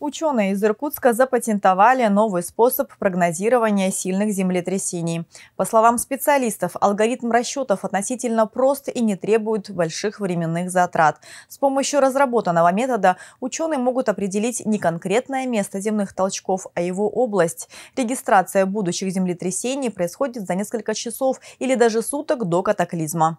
Ученые из Иркутска запатентовали новый способ прогнозирования сильных землетрясений. По словам специалистов, алгоритм расчетов относительно прост и не требует больших временных затрат. С помощью разработанного метода ученые могут определить не конкретное место земных толчков, а его область. Регистрация будущих землетрясений происходит за несколько часов или даже суток до катаклизма.